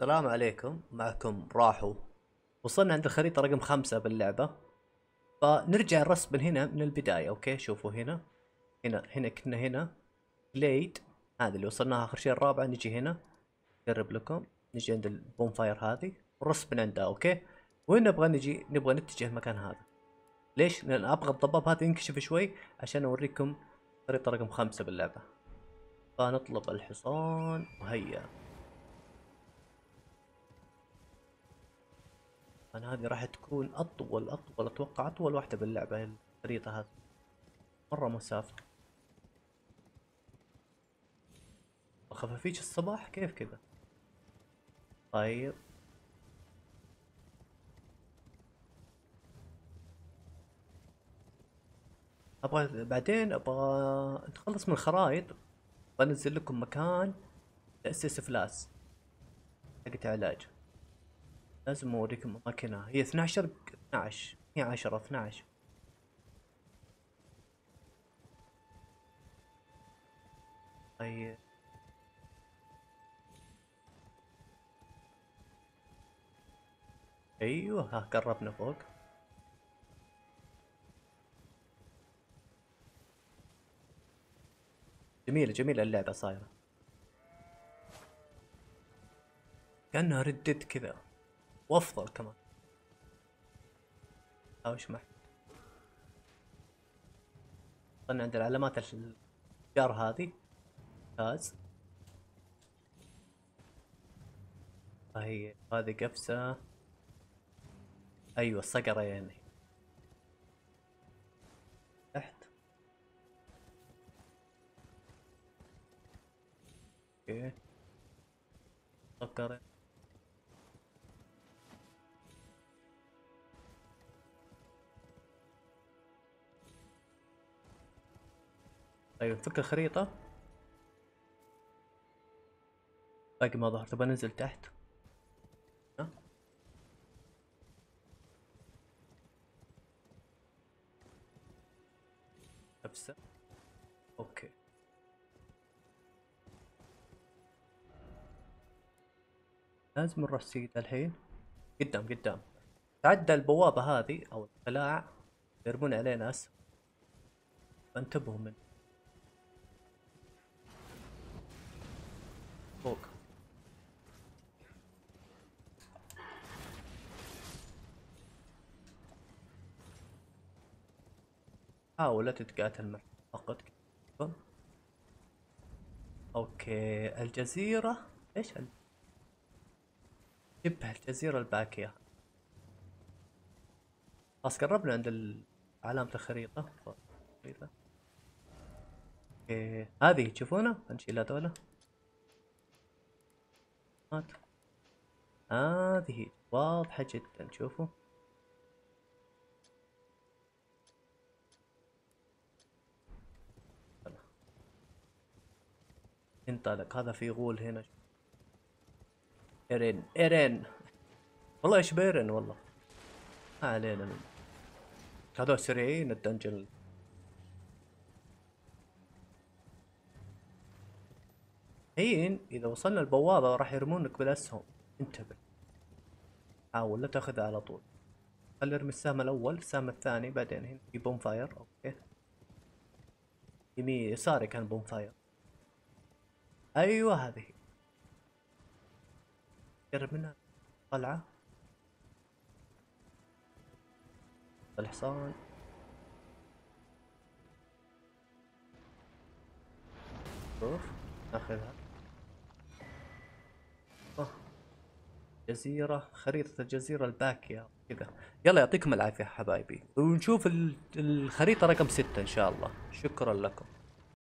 السلام عليكم. معكم راحو. وصلنا عند الخريطة رقم خمسة باللعبة. فنرجع الرسم من هنا من البداية okay؟ شوفوا هنا. هنا هنا كنا هنا. ليد هذا اللي وصلناها آخر شيء الرابعة. نجي هنا. نقرب لكم. نجي عند ال bonfire هذه. والرسم من عندها okay؟ وين نبغى نجي؟ نبغى نتجه المكان هذا. ليش؟ لأن أبغى الضباب هذا ينكشف شوي عشان أوريكم خريطة رقم خمسة باللعبة. فنطلب الحصان. وهيا. أنا هذه راح تكون أطول أطول أتوقع أطول واحدة باللعبة الخريطة هذه. مرة مسافة. خفافيش الصباح؟ كيف كذا؟ طيب. أبغى بعدين أبغى نتخلص من الخرائط. بنزل لكم مكان. تأسيس فلاس حقت علاج. لازم اوريكم اماكنها هي 12 12 هي 10 12 طيب. أيوه ها قربنا فوق. جميلة جميلة اللعبة صايرة. كأنها ردت كذا. وافضل كمان. أو إيش معك وصلنا عند العلامات الاشجار هذه. ممتاز هي هذه قفزة. أيوه الصقرة يعني. تحت. أوكي. صقرة. طيب نفك الخريطة باقي ما ظهر. تبغى ننزل تحت. ها؟ أوكي. لازم نروح سيد الحين. قدام قدام. تعدى البوابة هذه أو القلاع يرمون عليه ناس فانتبهوا منه. فوق. حاول لا تتقاتل مع فقط. okay الجزيرة إيش ال... شبه الجزيرة الباكية. خلاص قربنا عند علامة الخريطة خريطة okay هذه تشوفونها نشيل هذولا هذه واضحة جدا شوفوا. انطلق هذا في غول هنا. إيرين إيرين. والله إيش بيرن والله. ما علينا من هذول سريعين الدنجن الحين إذا وصلنا البوابة راح يرمونك بالأسهم. انتبه. حاول لا تأخذها على طول. خلي ارمي السهم الأول السهم الثاني بعدين هنا. في بوم فاير أوكي. يمين يساري كان بوم فاير أيوه هذه. قرب منها. طلعة. الحصان. شوف ناخذها جزيرة خريطة الجزيرة الباكية كذا. يلا يعطيكم العافية حبايبي. ونشوف الخريطة رقم ستة إن شاء الله. شكرا لكم.